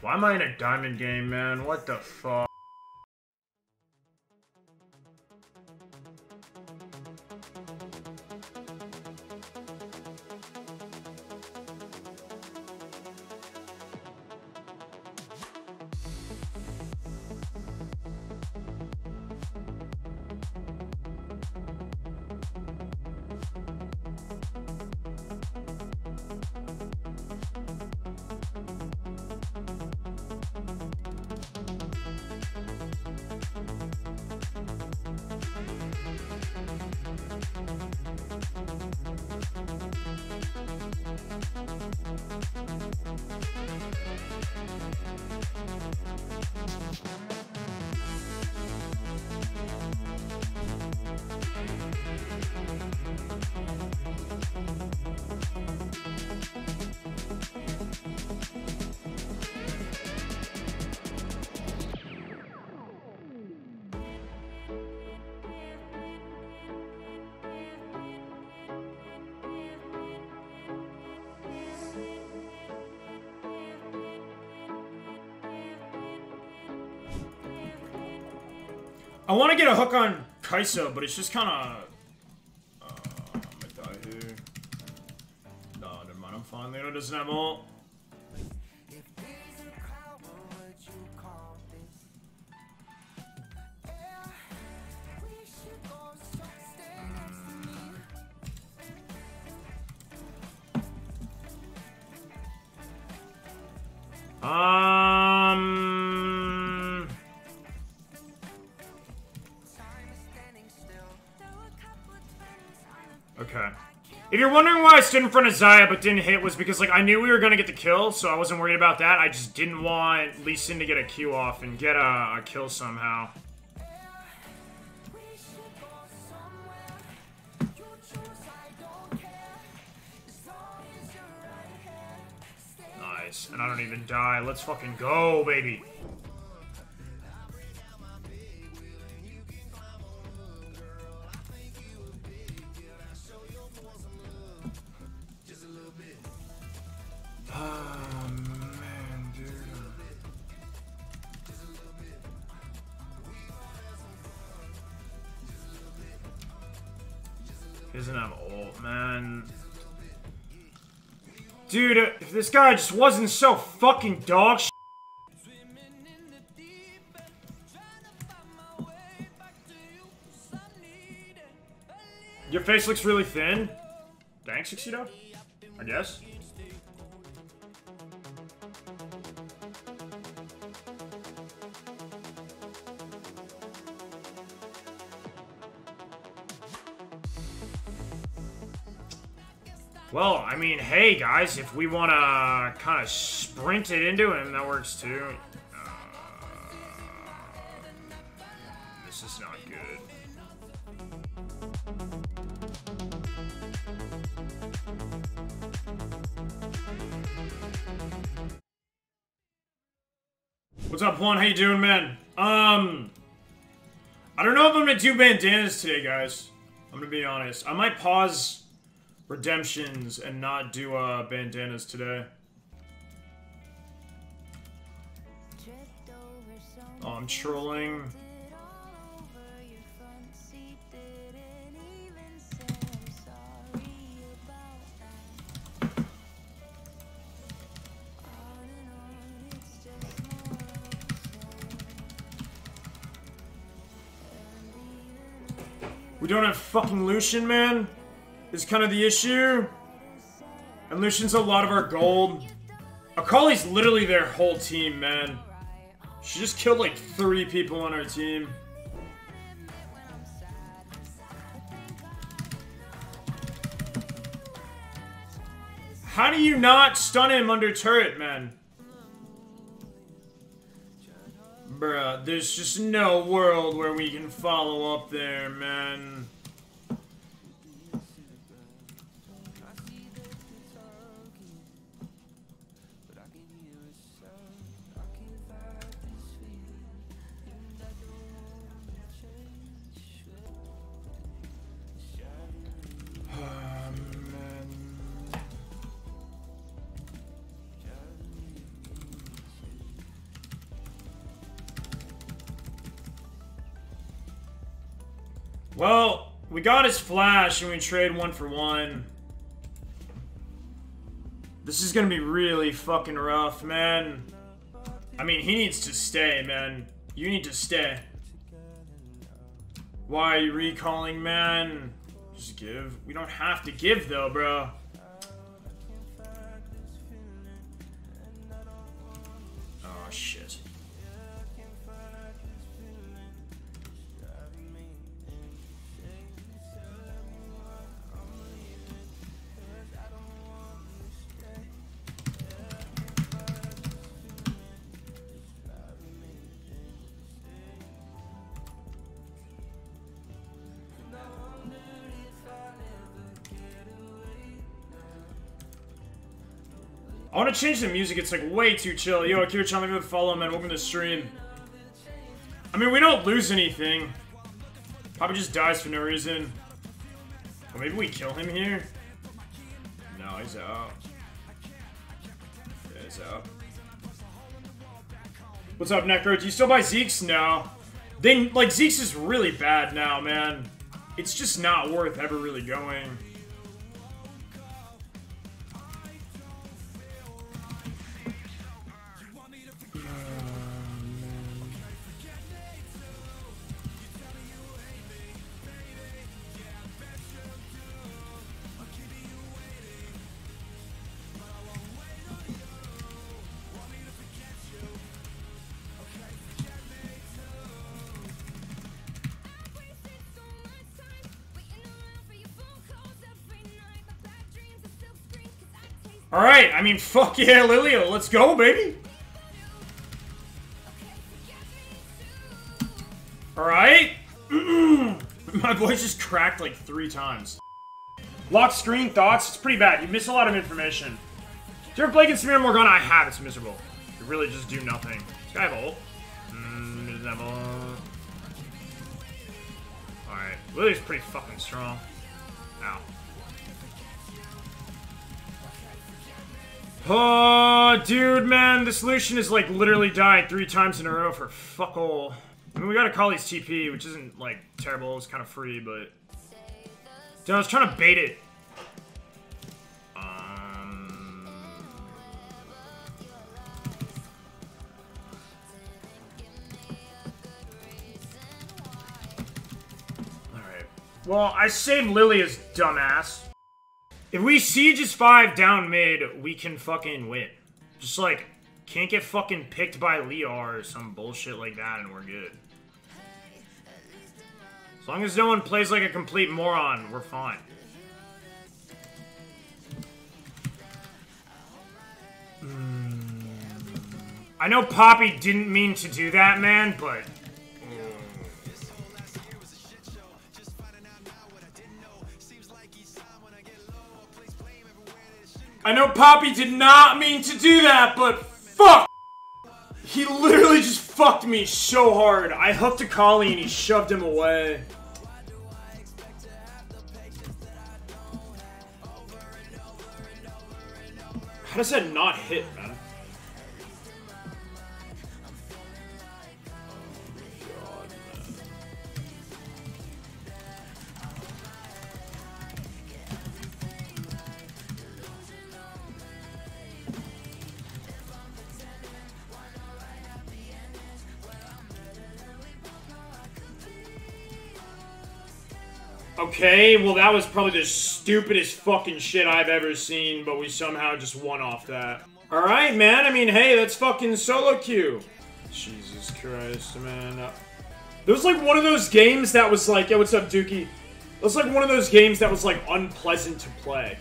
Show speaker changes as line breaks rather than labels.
Why am I in a diamond game, man? What the fuck? I want to get a hook on Kai'Sa, but it's just kind of... Uh. No, never mind, I'm fine. Doesn't have ult. Okay. If you're wondering why I stood in front of Xayah but didn't hit was because like I knew we were gonna get the kill, so I wasn't worried about that. I just didn't want Lee Sin to get a Q off and get a, a kill somehow. Nice. And I don't even die. Let's fucking go, baby. Doesn't have ult, man. Dude, uh, if this guy just wasn't so fucking dog sh Your face looks really thin. Thanks, Tuxedo. I guess. Well, I mean, hey guys, if we want to kind of sprint it into him, that works too. Uh, this is not good. What's up, Juan? How you doing, man? Um, I don't know if I'm gonna do bandanas today, guys. I'm gonna be honest. I might pause redemptions and not do uh, bandanas today. Oh, I'm trolling. We don't have fucking Lucian, man. Is kind of the issue. And Lucian's a lot of our gold. Akali's literally their whole team, man. She just killed like three people on our team. How do you not stun him under turret, man? Bruh, there's just no world where we can follow up there, man. Well, we got his flash and we trade one for one. This is gonna be really fucking rough, man. I mean, he needs to stay, man. You need to stay. Why are you recalling, man? Just give. We don't have to give, though, bro. Oh, shit. I want to change the music. It's like way too chill. Yo, Akira Chan, leave a follow, man. Welcome to the stream. I mean, we don't lose anything. Probably just dies for no reason. Or maybe we kill him here? No, he's out. He's out. What's up, Necro? Do you still buy Zeke's? No. They, like, Zeke's is really bad now, man. It's just not worth ever really going. Alright, I mean, fuck yeah, Lillia. Let's go, baby. Alright. My voice just cracked like three times. Lock screen thoughts. It's pretty bad. You miss a lot of information. Do you ever play against Samira Morgana? I have. It's miserable. You really just do nothing. Have? Mm. Alright. Lillia's pretty fucking strong. Ow. Oh, dude, man, the solution is like literally died three times in a row for fuck all. I mean, we got Akali's TP, which isn't like terrible. It's kind of free, but dude, I was trying to bait it. Um... All right. Well, I saved Lily as dumbass. If we siege sieges 5 down mid, we can fucking win. Just like, can't get fucking picked by Liar or some bullshit like that and we're good. As long as no one plays like a complete moron, we're fine. Mm. I know Poppy didn't mean to do that, man, but I know Poppy did not mean to do that, but fuck! He literally just fucked me so hard. I hooked Akali and he shoved him away. How does that not hit, Okay, well that was probably the stupidest fucking shit I've ever seen, but we somehow just won off that. Alright, man, I mean, hey, that's fucking solo queue. Jesus Christ, man. Uh, there was like one of those games that was like, yo, what's up, Dookie? It was like one of those games that was like unpleasant to play.